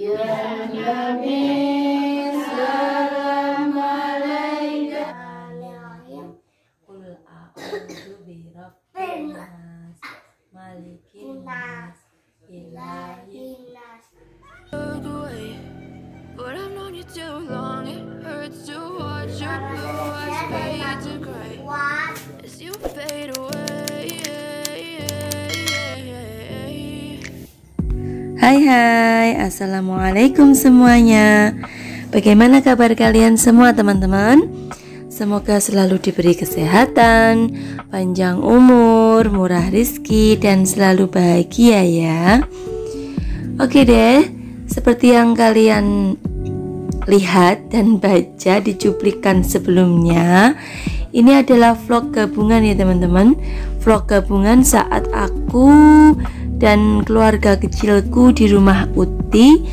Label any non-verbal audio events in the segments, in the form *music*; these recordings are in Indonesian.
Ya Nabi Hai hai, Assalamualaikum semuanya. Bagaimana kabar kalian semua teman-teman? Semoga selalu diberi kesehatan, panjang umur, murah rizki, dan selalu bahagia ya. Oke deh, seperti yang kalian lihat dan baca di cuplikan sebelumnya Ini adalah vlog gabungan ya teman-teman. Vlog gabungan saat aku dan keluarga kecilku di rumah Uti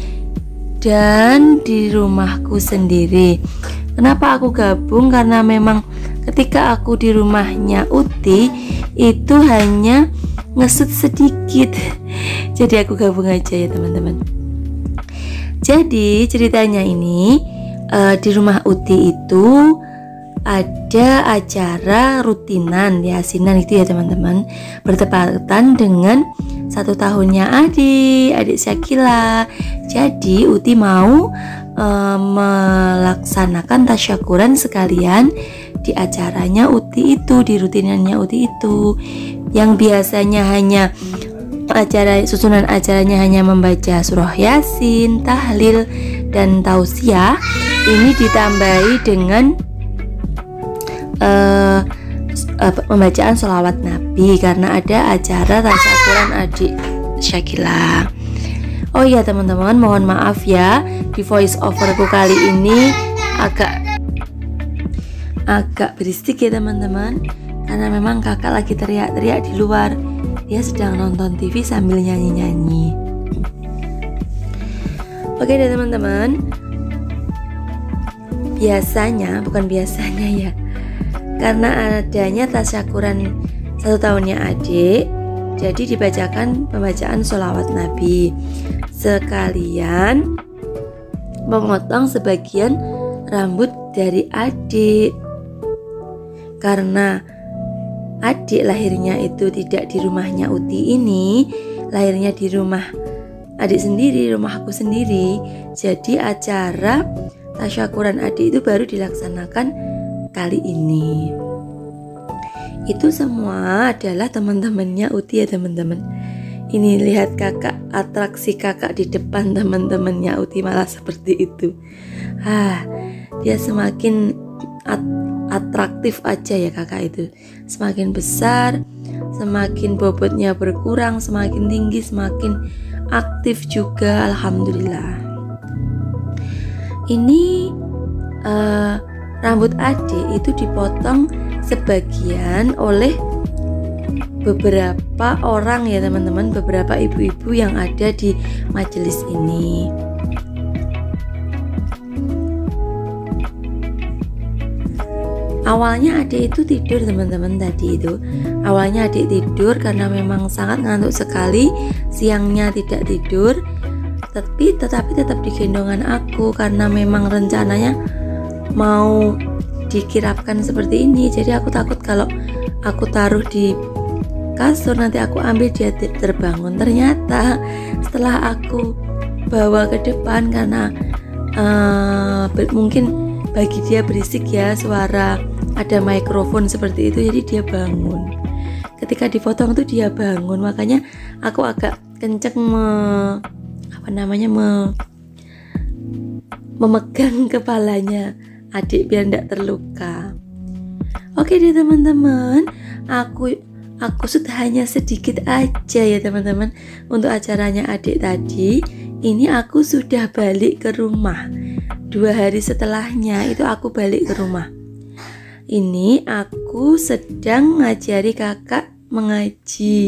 dan di rumahku sendiri. Kenapa aku gabung? Karena memang ketika aku di rumahnya Uti itu hanya ngesut sedikit. *laughs* Jadi aku gabung aja ya teman-teman. Jadi ceritanya ini eh, di rumah Uti itu ada acara rutinan yasinan itu ya teman-teman bertepatan dengan satu tahunnya adik adik Syakila. Jadi Uti mau e, melaksanakan tasyakuran sekalian di acaranya Uti itu di rutinannya Uti itu. Yang biasanya hanya acara susunan acaranya hanya membaca surah yasin tahlil dan tausiah. Ini ditambahi dengan uh, uh, pembacaan sholawat Nabi karena ada acara tasyakuran adik Syakila. Oh iya teman-teman, mohon maaf ya. Di voice overku kali ini agak agak berisik ya teman-teman. Karena memang kakak lagi teriak-teriak di luar. Dia sedang nonton TV sambil nyanyi-nyanyi. Oke deh teman-teman. Biasanya bukan biasanya ya karena adanya tasyakuran satu tahunnya adik jadi dibacakan pembacaan sholawat nabi. Sekalian memotong sebagian rambut dari adik. Karena adik lahirnya itu tidak di rumahnya Uti ini lahirnya di rumah adik sendiri rumahku sendiri. Jadi acara tasyakuran adik itu baru dilaksanakan kali ini. Itu semua adalah teman-temannya Uti ya teman-teman. Ini lihat kakak atraksi kakak di depan teman-temannya Uti malah seperti itu. Ah dia semakin at atraktif aja ya kakak itu. Semakin besar semakin bobotnya berkurang semakin tinggi semakin aktif juga alhamdulillah. Ini uh, rambut adik itu dipotong sebagian oleh beberapa orang ya teman-teman. Beberapa ibu-ibu yang ada di majelis ini. Awalnya adik itu tidur teman-teman tadi itu. Awalnya adik tidur karena memang sangat ngantuk sekali. Siangnya tidak tidur. Tapi tetapi tetap digendongan aku karena memang rencananya mau dikirapkan seperti ini. Jadi aku takut kalau aku taruh di kasur nanti aku ambil dia terbangun. Ternyata setelah aku bawa ke depan karena uh, mungkin bagi dia berisik ya suara ada mikrofon seperti itu jadi dia bangun. Ketika dipotong tuh dia bangun makanya aku agak kenceng me, apa namanya me, memegang kepalanya adik biar tidak terluka. Oke deh teman-teman. Aku aku sudah hanya sedikit aja ya teman-teman untuk acaranya adik tadi. Ini aku sudah balik ke rumah. Dua hari setelahnya itu aku balik ke rumah. Ini aku sedang ngajari kakak mengaji.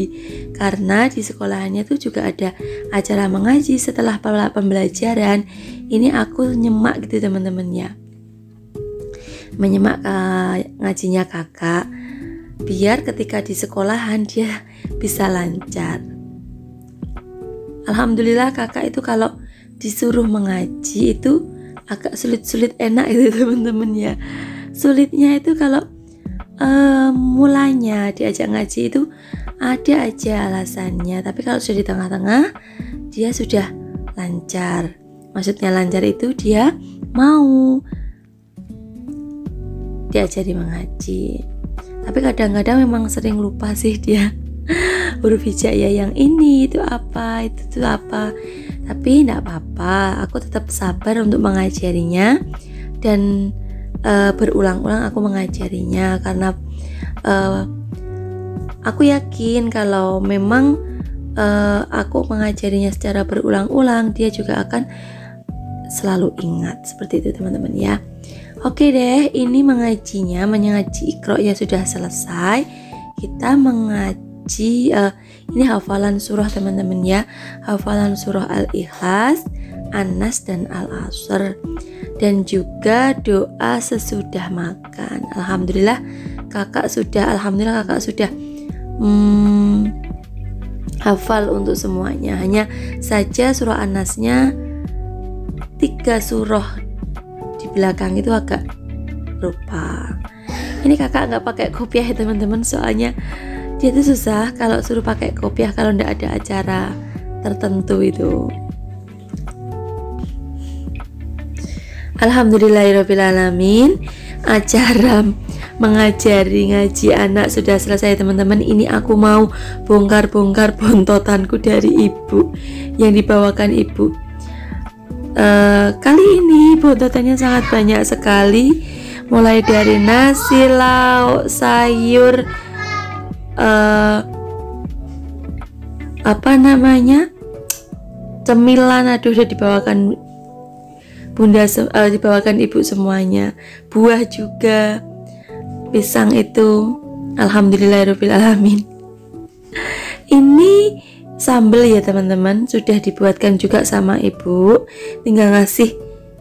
Karena di sekolahannya tuh juga ada acara mengaji setelah pembelajaran. Ini aku nyemak gitu teman-teman ya menyemak uh, ngajinya kakak biar ketika di sekolahan dia bisa lancar. Alhamdulillah kakak itu kalau disuruh mengaji itu agak sulit-sulit enak itu *laughs* teman-teman ya. Sulitnya itu kalau uh, mulanya diajak ngaji itu ada aja alasannya tapi kalau sudah di tengah-tengah dia sudah lancar. Maksudnya lancar itu dia mau diajari mengaji. Tapi kadang-kadang memang sering lupa sih dia. *laughs* Huruf hijaya yang ini itu apa itu itu apa. Tapi tidak apa-apa aku tetap sabar untuk mengajarinya. Dan uh, berulang-ulang aku mengajarinya karena uh, aku yakin kalau memang uh, aku mengajarinya secara berulang-ulang dia juga akan selalu ingat. Seperti itu teman-teman ya Oke deh ini mengajinya mengaji ya sudah selesai kita mengaji uh, ini hafalan surah teman-teman ya hafalan surah Al-Ikhlas Anas dan Al-Asr dan juga doa sesudah makan. Alhamdulillah kakak sudah, alhamdulillah kakak sudah hmm, hafal untuk semuanya. Hanya saja surah Anasnya tiga surah belakang itu agak lupa. Ini kakak nggak pakai kopiah ya teman-teman soalnya dia itu susah kalau suruh pakai kopiah kalau nggak ada acara tertentu itu. Alhamdulillahirrahmanirrahim Acara mengajari ngaji anak sudah selesai teman-teman Ini aku mau bongkar-bongkar bontotanku dari ibu Yang dibawakan ibu uh, Kali ini bontotannya sangat banyak sekali. Mulai dari nasi, lauk, sayur uh, Apa namanya? Cemilan aduh udah dibawakan bunda uh, dibawakan ibu semuanya. Buah juga pisang itu. Alhamdulillahirobbilalamin. Ini sambal ya teman-teman. Sudah dibuatkan juga sama ibu. Tinggal ngasih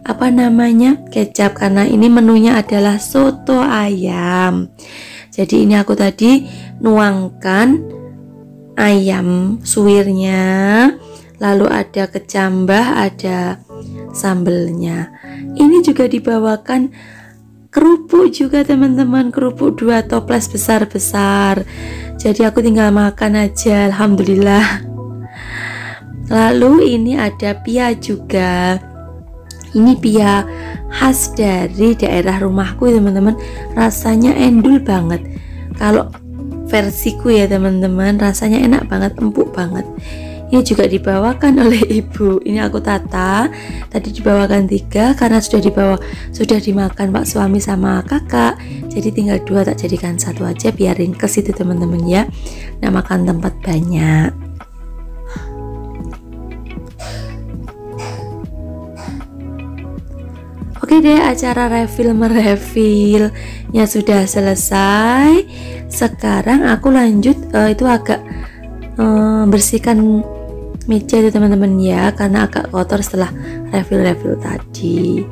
apa namanya kecap. Karena ini menunya adalah soto ayam. Jadi ini aku tadi nuangkan ayam suwirnya. Lalu ada kecambah ada sambelnya. Ini juga dibawakan kerupuk juga teman-teman, kerupuk dua toples besar-besar. Jadi aku tinggal makan aja, alhamdulillah. Lalu ini ada pia juga. Ini pia khas dari daerah rumahku ya teman-teman. Rasanya endul banget. Kalau versiku ya teman-teman, rasanya enak banget, empuk banget. Ini juga dibawakan *laughs* oleh ibu. Ini aku tata. Tadi dibawakan tiga karena sudah dibawa sudah dimakan pak suami sama kakak. Jadi tinggal dua tak jadikan satu aja. Biar ringkes itu teman-teman ya. Nah makan tempat banyak Deh acara refill merefillnya sudah selesai. Sekarang aku lanjut uh, itu agak uh, bersihkan meja itu teman-teman ya. Karena agak kotor setelah refill-refill tadi.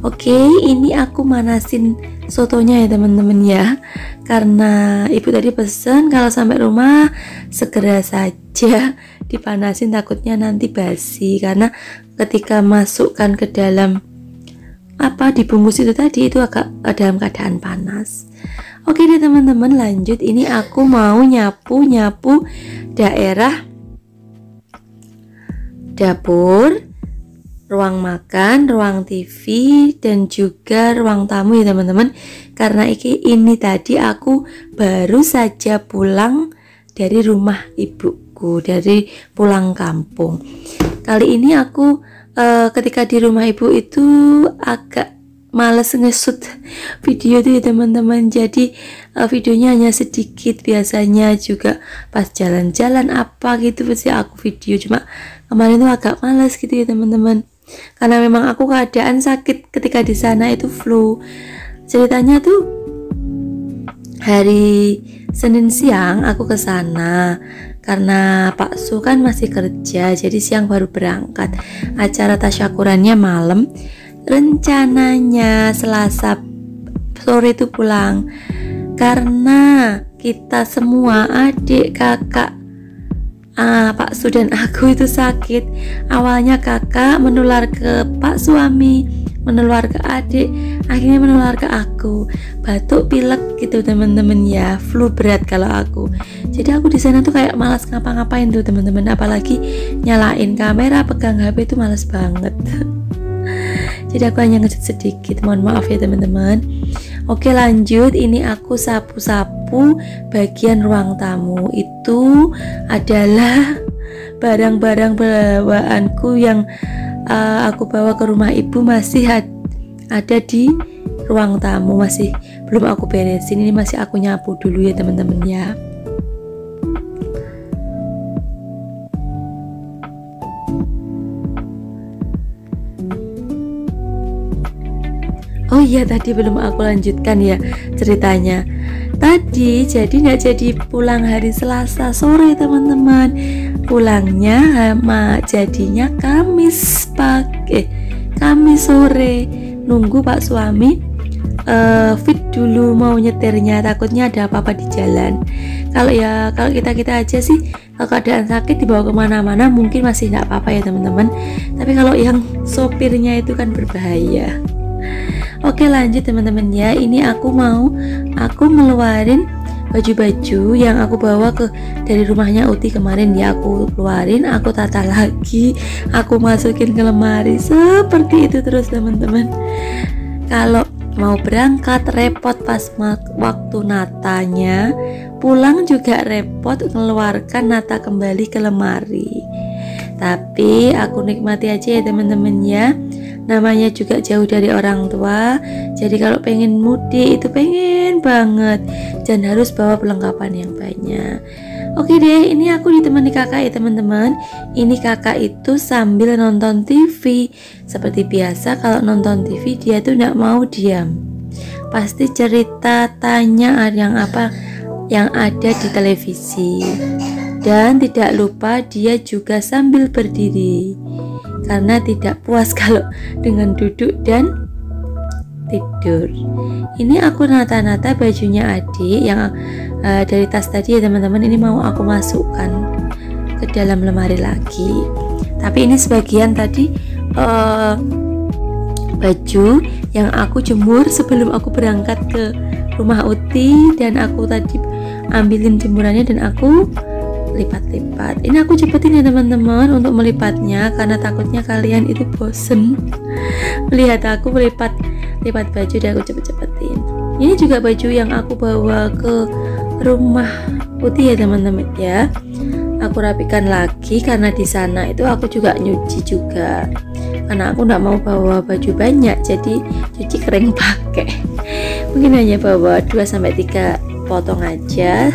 Oke ini aku manasin sotonya ya teman-teman ya. Karena ibu tadi pesen kalau sampai rumah segera saja dipanasin. Takutnya nanti basi karena ketika masukkan ke dalam apa dibungkus itu tadi itu agak dalam keadaan panas Oke deh teman-teman lanjut ini aku mau nyapu nyapu daerah dapur, ruang makan, ruang TV, dan juga ruang tamu ya teman-teman. Karena ini, ini tadi aku baru saja pulang dari rumah ibuku, dari pulang kampung. Kali ini aku uh, ketika di rumah ibu itu agak males ngesut video itu ya teman-teman. Jadi uh, videonya hanya sedikit. Biasanya juga pas jalan-jalan apa gitu pasti aku video. Cuma kemarin tuh agak males gitu ya teman-teman. Karena memang aku keadaan sakit ketika di sana itu flu. Ceritanya tuh hari Senin siang aku ke sana karena Pak Su kan masih kerja jadi siang baru berangkat. Acara tasyakurannya malam. Rencananya Selasa sore itu pulang. Karena kita semua adik kakak ah, Pak Su dan aku itu sakit. Awalnya kakak menular ke Pak suami menular ke adik akhirnya menular ke aku. Batuk pilek gitu teman-teman ya flu berat kalau aku. Jadi aku di sana tuh kayak malas ngapa-ngapain tuh teman-teman apalagi nyalain kamera pegang HP itu malas banget. *laughs* Jadi aku hanya ngecet sedikit. Mohon maaf ya teman-teman Oke lanjut. Ini aku sapu-sapu bagian ruang tamu. Itu adalah *laughs* barang-barang bawaanku yang uh, aku bawa ke rumah ibu masih ada di ruang tamu masih belum aku beresin. Ini masih aku nyapu dulu ya teman-teman ya iya tadi belum aku lanjutkan ya ceritanya. Tadi jadi nggak jadi pulang hari Selasa sore teman-teman. Pulangnya sama jadinya Kamis pagi eh, Kamis sore. Nunggu pak suami uh, fit dulu mau nyetirnya takutnya ada apa-apa di jalan. Kalau ya kalau kita kita aja sih kalau keadaan sakit dibawa ke mana-mana mungkin masih nggak apa-apa ya teman-teman. Tapi kalau yang sopirnya itu kan berbahaya Oke lanjut teman-teman ya. Ini aku mau Aku ngeluarin baju-baju yang aku bawa ke dari rumahnya Uti kemarin ya. Aku keluarin aku tata lagi aku masukin ke lemari. Seperti itu terus teman-teman. Kalau mau berangkat repot pas waktu natanya. Pulang juga repot mengeluarkan nata kembali ke lemari. Tapi aku nikmati aja ya teman-teman ya namanya juga jauh dari orang tua. Jadi kalau pengen mudik itu pengen banget. Dan harus bawa perlengkapan yang banyak. Oke deh ini aku ditemani kakak ya teman-teman. Ini kakak itu sambil nonton TV seperti biasa kalau nonton TV dia tuh nggak mau diam. Pasti cerita tanya yang apa yang ada di televisi dan tidak lupa dia juga sambil berdiri karena tidak puas *laughs* kalau dengan duduk dan tidur. Ini aku nata-nata bajunya adik yang uh, dari tas tadi ya teman-teman. Ini mau aku masukkan ke dalam lemari lagi. Tapi ini sebagian tadi uh, baju yang aku jemur sebelum aku berangkat ke rumah Uti dan aku tadi ambilin jemurannya dan aku lipat-lipat. Ini aku cepetin ya teman-teman untuk melipatnya karena takutnya kalian itu bosen. Melihat aku melipat lipat baju dan aku cepet-cepetin. Ini juga baju yang aku bawa ke rumah putih ya teman-teman ya. Aku rapikan lagi karena di sana itu aku juga nyuci juga. Karena aku nggak mau bawa baju banyak jadi cuci kering pakai. Mungkin hanya bawa 2 sampai 3 potong aja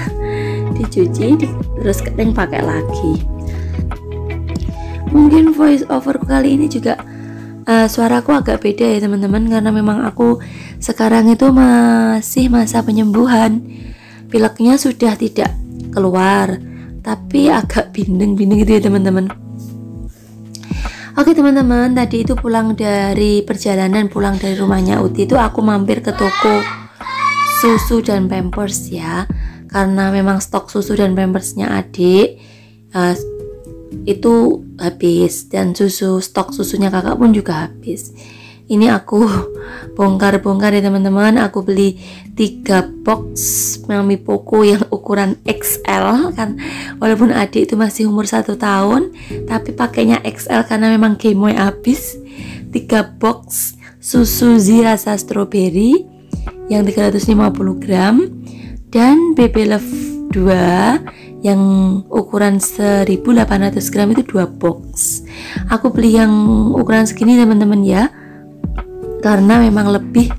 dicuci di, terus kering pakai lagi. Mungkin voice over kali ini juga uh, suaraku agak beda ya teman-teman karena memang aku sekarang itu masih masa penyembuhan. Pileknya sudah tidak keluar tapi agak bindeng-bindeng gitu ya teman-teman. Oke teman-teman, tadi itu pulang dari perjalanan pulang dari rumahnya Uti itu aku mampir ke toko susu dan pampers ya karena memang stok susu dan pampersnya adik uh, itu habis. Dan susu stok susunya kakak pun juga habis. Ini aku *laughs* bongkar-bongkar ya teman-teman. Aku beli tiga box Mami Poco yang ukuran XL kan. Walaupun adik itu masih umur satu tahun tapi pakainya XL karena memang gemoy habis. Tiga box susu rasa strawberry yang 350 gram dan BB Love 2 yang ukuran 1800 gram itu dua box. Aku beli yang ukuran segini teman-teman ya. Karena memang lebih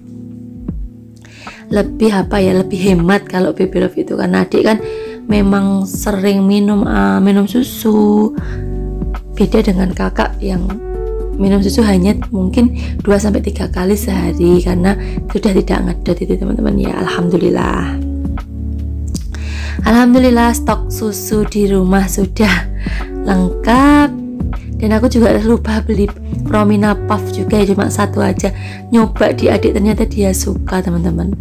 lebih apa ya lebih hemat kalau baby love itu. Karena adik kan memang sering minum uh, minum susu. Beda dengan kakak yang minum susu hanya mungkin 2 sampai 3 kali sehari. Karena sudah tidak ngedot itu teman-teman ya. Alhamdulillah Alhamdulillah stok susu di rumah sudah lengkap dan aku juga lupa beli Romina Puff juga ya cuma satu aja nyoba di adik ternyata dia suka teman-teman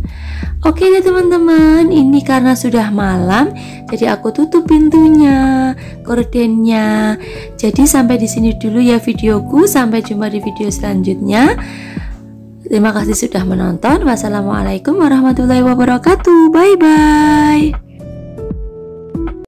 oke deh teman-teman ini karena sudah malam jadi aku tutup pintunya gordennya jadi sampai di sini dulu ya videoku sampai jumpa di video selanjutnya Terima kasih sudah menonton. Wassalamualaikum warahmatullahi wabarakatuh. Bye bye.